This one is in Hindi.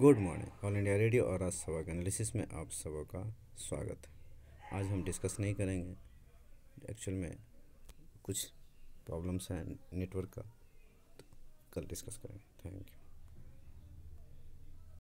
Good morning, all India radio और आज सबक एनालिसिस में आप सबों का स्वागत है। आज हम डिस्कस नहीं करेंगे एक्चुअल में कुछ प्रॉब्लम्स हैं नेटवर्क का तो कल डिस्कस करेंगे। Thank you